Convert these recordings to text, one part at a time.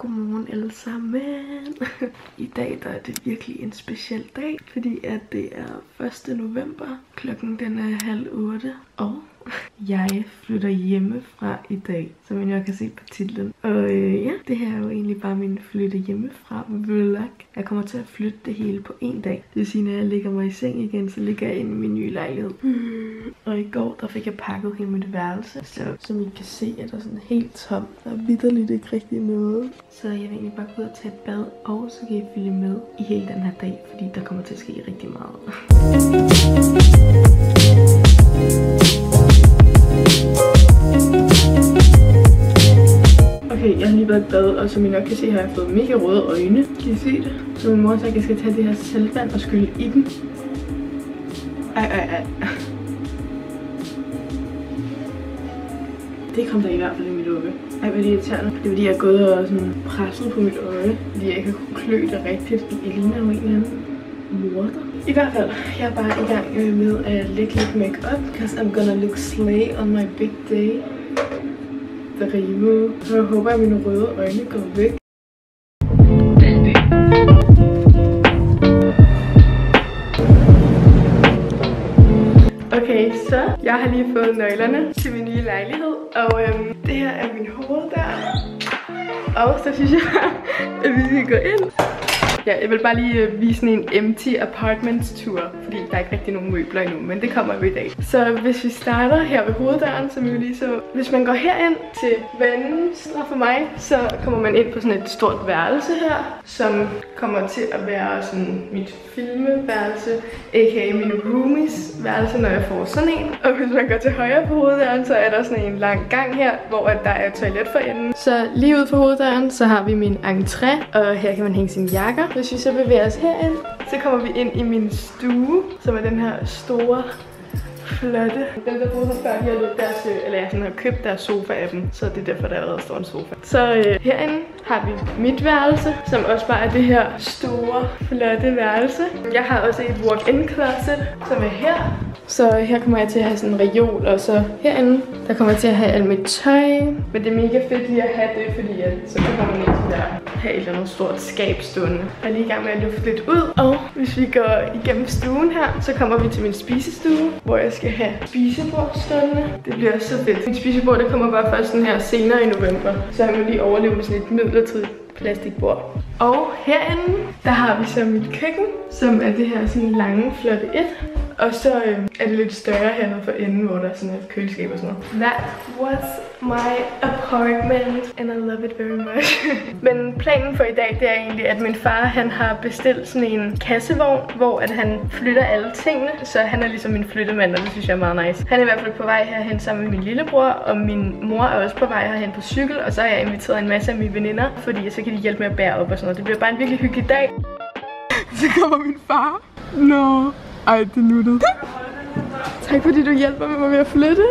Godmorgen alle sammen. I dag der er det virkelig en speciel dag, fordi at det er 1. november. Klokken den er halv otte, og jeg flytter hjemmefra i dag, som I nok kan se på titlen. Og øh, ja, det her er jo egentlig bare min flytte hjemmefra vlog. Jeg kommer til at flytte det hele på en dag. Det vil sige, når jeg ligger mig i seng igen, så ligger jeg inde i min nye lejlighed. Og i går, der fik jeg pakket hele mit værelse. Så som I kan se, er der sådan helt tom. Der er vidderligt ikke rigtig noget. Så jeg vil egentlig bare gå ud og tage et bad, og så kan I følge med i hele den her dag, fordi der kommer til at ske rigtig meget. Været i bad, og som I nok kan se, har jeg fået mega røde øjne. Kan I se det? Så min mor sagde, at jeg skal tage det her saltvand og skylle i dem. Ej, ej, ej. Det kom der i hvert fald i mit øje. Ej, hvad er det irriterende. Det er fordi, jeg er gået og sådan presset på mit øje. Fordi jeg ikke har kunne klø det rigtigt. Jeg ligner jo en eller anden morder. I hvert fald, jeg er bare i gang øh, med at lægge lidt makeup, Because I'm gonna look slay on my big day. Derhjemme. Så jeg håber, at mine røde øjne går væk. Okay, så jeg har lige fået nøglerne til min nye lejlighed, og øhm, det her er min hoveddør. Og så synes jeg, at vi skal gå ind. Ja, jeg vil bare lige øh, vise en empty apartments tour, fordi der er ikke rigtig nogen møbler endnu, men det kommer jo i dag. Så hvis vi starter her ved hoveddøren, som vi lige så. Hvis man går herind til venstre for mig, så kommer man ind på sådan et stort værelse her, som kommer til at være sådan mit filmeværelse, aka mine roomies værelse, når jeg får sådan en. Og hvis man går til højre på hoveddøren, så er der sådan en lang gang her, hvor at der er toilet for enden. Så lige ud for hoveddøren, så har vi min entré, og her kan man hænge sine jakker. Hvis vi så bevæger os herind, så kommer vi ind i min stue, som er den her store flotte. Dem, der boede her før, de har, deres, eller jeg sådan har købt deres sofa af dem, så det er derfor, der allerede står en sofa. Så øh, herinde har vi mit værelse, som også bare er det her store, flotte værelse. Jeg har også et walk-in closet, som er her. Så her kommer jeg til at have sådan en reol, og så herinde, der kommer jeg til at have alt mit tøj. Men det er mega fedt lige at have det, fordi at, så kan man ikke der have et eller andet stort skab stående. Jeg er lige i gang med at lufte lidt ud, og hvis vi går igennem stuen her, så kommer vi til min spisestue, hvor jeg skal have spisebord stående. Det bliver så fedt. Min spisebord, det kommer bare først sådan her senere i november, så jeg må lige overleve med sådan et midlertidigt plastikbord. Og herinde, der har vi så mit køkken, som er det her sådan lange, flotte et. Og så øh, er det lidt større hernede for enden, hvor der er sådan et køleskab og sådan noget. That was my apartment, and I love it very much. Men planen for i dag, det er egentlig, at min far, han har bestilt sådan en kassevogn, hvor at han flytter alle tingene. Så han er ligesom min flyttemand, og det synes jeg er meget nice. Han er i hvert fald på vej herhen sammen med min lillebror, og min mor er også på vej herhen på cykel. Og så har jeg inviteret en masse af mine veninder, fordi så kan de hjælpe med at bære op og sådan noget. Det bliver bare en virkelig hyggelig dag. Så kommer min far. No. Ej, det nuttet. Tak fordi du hjælper mig med at flytte.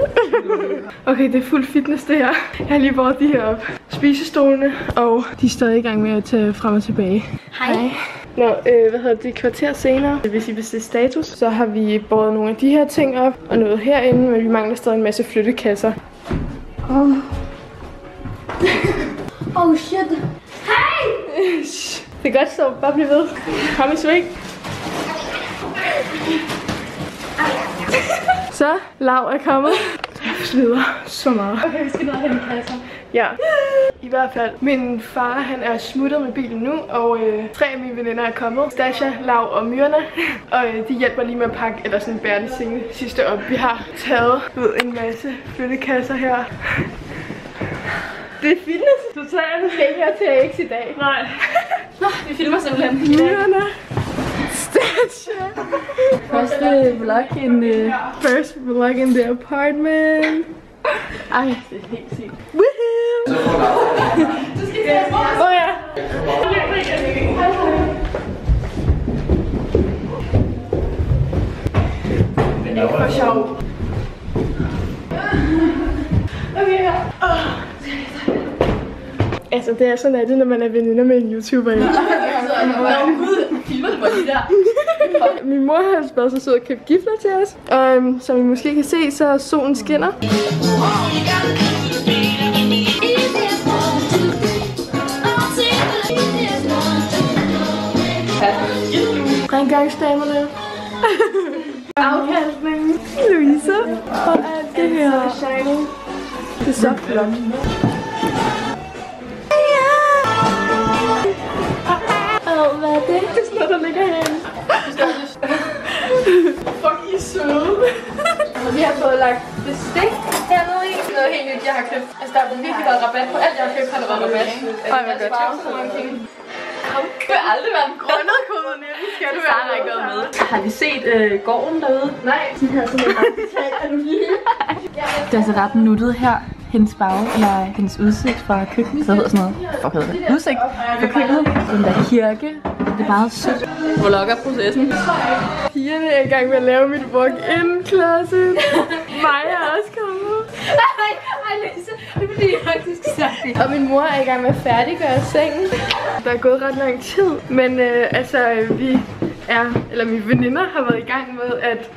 okay, det er fuld fitness det her. Jeg har lige båret de her op. Spisestolene, og de er stadig i gang med at tage frem og tilbage. Hej. Hej. Nå, øh, hvad hedder det, kvarter senere, hvis I vil se status, så har vi båret nogle af de her ting op, og noget herinde, men vi mangler stadig en masse flyttekasser. Oh. oh shit. Hej! det er godt så, bare bliv ved. Kom i sving. Så, Lav er kommet. Jeg slider så meget. Okay, vi skal ned og hente kasser. Ja. I hvert fald, min far han er smuttet med bilen nu, og øh, tre af mine veninder er kommet. Stasha, Lav og Myrna. Og øh, de hjælper lige med at pakke, eller sådan bære de sine sidste op. Vi har taget ud en masse flyttekasser her. Det er fitness. Du tager en finger til i dag. Nej. Nå, vi filmer simpelthen. Myrna. Første vlog in the... First vlog in the apartment. Ej, det er helt sygt. Woohoo! Du skal oh. Men ikke for sjov. Okay, ja. Altså, det er sådan, at det, når man er veninder med en YouTuber. Ja. Filmer det bare lige der. Og min mor har været så sød at købe gifler til os. Og øhm, som I måske kan se, så solen skinner. Rengøringsdamerne. Afkastningen. Louise. Og alt det her. Det er så flot. Har købt. Altså, der har virkelig været rabat på alt, jeg har købt, har der været rabat. Ej, hvor godt. sparet så mange penge. Kom, det har aldrig været en grund. Underkoden 19 skal du er ikke gået med. Har vi set øh, gården derude? Nej. De har sådan en? Det er altså ret nuttet her. Hendes bag, eller hendes udsigt fra køkkenet. Så hedder sådan noget. Fuck hedder det. Udsigt fra køkkenet. Den der kirke. Det er meget sødt. Vlogger-processen. Pigerne er i gang med at lave mit walk-in closet. Maja er også kommet. Ej, ej, Lisa. Det fordi, jeg faktisk sagt. Og min mor er i gang med at færdiggøre sengen. Der er gået ret lang tid, men øh, altså øh, vi er, eller mine veninder har været i gang med at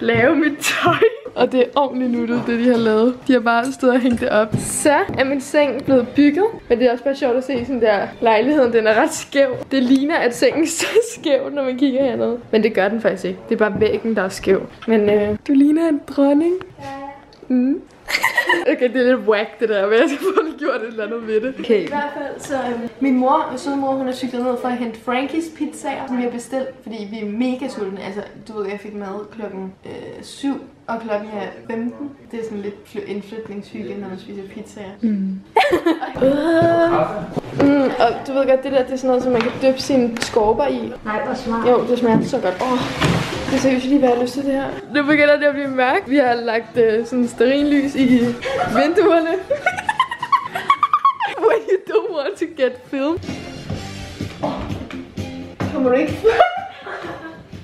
lave mit tøj. Og det er ordentligt nuttet, det de har lavet. De har bare stået og hængt det op. Så er min seng blevet bygget. Men det er også bare sjovt at se sådan der lejligheden, den er ret skæv. Det ligner, at sengen står skæv, når man kigger hernede. Men det gør den faktisk ikke. Det er bare væggen, der er skæv. Men øh, du ligner en dronning. Mm. Okay, det er lidt whack det der, men jeg skal få gjort et eller andet ved det. Okay. I hvert fald, så øhm, min mor, min søde mor, hun er cyklet ned for at hente Frankies pizzaer, som vi har bestilt, fordi vi er mega sultne. Altså, du ved, jeg fik mad klokken øh, 7, og klokken er 15. Det er sådan lidt fly- indflytningshygge, når man spiser pizzaer. Mm. mm, og du ved godt, det der, det er sådan noget, som man kan dyppe sine skorper i. Nej, hvor smart. Jo, det smager så godt. Åh, det er seriøst lige, hvad jeg har lyst til det her. Nu begynder det at blive mørkt. Vi har lagt uh, sådan stearinlys i vinduerne. When you don't want to get filmed. Kommer du ikke?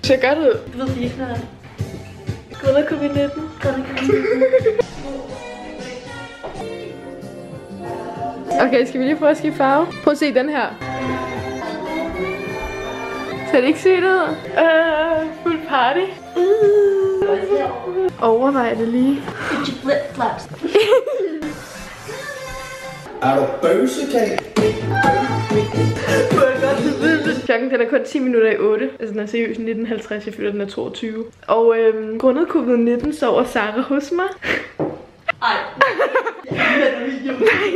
Så godt ud. Du ved ikke noget. Grundet covid-19. Okay, skal vi lige prøve at skifte farve? Prøv at se den her. Ser det ikke sygt ud? Uh, fuld party. Uh. Overvej det lige. Flip-flops. Er du bøvsekage? Klokken den er kun 10 minutter i 8. Altså den er seriøst 19.50, jeg føler den er 22. Og øhm, grundet covid-19 sover Sara hos mig. Ej.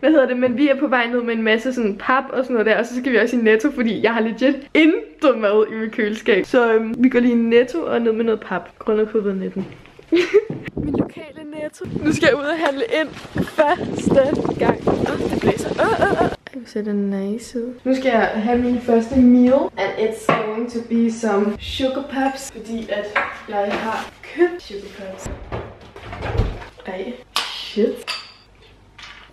Hvad hedder det? Men vi er på vej ned med en masse sådan pap og sådan noget der. Og så skal vi også i Netto, fordi jeg har legit intet mad i mit køleskab. Så øhm, vi går lige i Netto og ned med noget pap. Grundet covid-19. Min lokale Netto. Nu skal jeg ud og handle ind første gang. Åh, oh, det blæser. Åh, oh, åh, oh, åh. Ej, ser det nice ud. Nu skal jeg have min første meal. And it's going to be some sugar puffs. Fordi at jeg har købt sugar puffs. Ej, shit.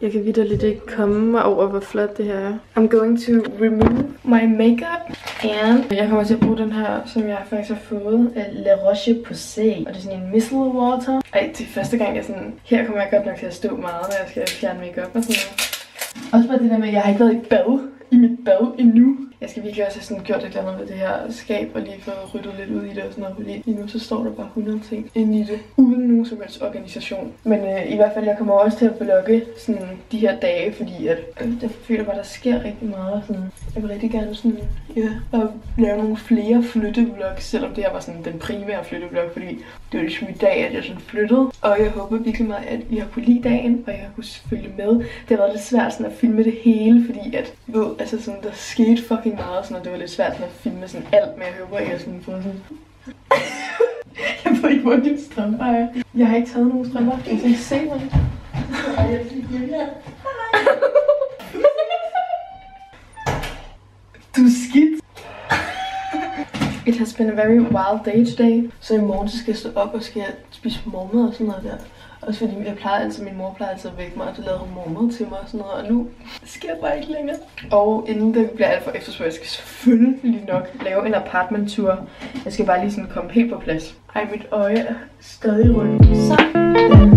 Jeg kan vidderligt ikke komme mig over, hvor flot det her er. I'm going to remove my makeup. And jeg kommer til at bruge den her, som jeg faktisk har fået af La Roche-Posay. Og det er sådan en micellar water. Ej, det er første gang, jeg sådan... Her kommer jeg godt nok til at stå meget, når jeg skal fjerne makeup og sådan noget. Også bare det der med, at jeg har ikke været i bad i mit bad endnu. Jeg skal virkelig også have sådan gjort et eller andet ved det her skab, og lige få ryddet lidt ud i det og sådan noget, fordi lige nu så står der bare 100 ting inde i det, uden nogen som helst organisation. Men øh, i hvert fald, jeg kommer også til at vlogge sådan de her dage, fordi at, øh, jeg føler bare, der sker rigtig meget. Sådan, jeg vil rigtig gerne sådan, ja, at lave nogle flere flyttevlogs, selvom det her var sådan den primære flyttevlog, fordi det var ligesom i dag, at jeg sådan flyttede. Og jeg håber virkelig meget, at I har kunne lide dagen, og jeg har kunne følge med. Det har været lidt svært sådan at filme det hele, fordi at, ved, altså sådan, der skete fucking meget, sådan, og det var lidt svært sådan at filme sådan alt, men jeg håber, at jeg sådan får sådan... jeg ved ikke, hvor dine strømper er. Jeg har ikke taget nogen strømper. Jeg kan ikke se mig. Du er skidt. It has been a very wild day today. Så i morgen så skal jeg stå op og skal jeg spise morgenmad og sådan noget der. Også fordi jeg plejede altid, min mor plejede altid at vække mig, og så lavede hun mormor til mig og sådan noget. Og nu sker det bare ikke længere. Og inden det bliver alt for efterspørg, jeg skal selvfølgelig nok lave en apartment-tur. Jeg skal bare lige sådan komme helt på plads. Ej, mit øje er stadig rødt. Så.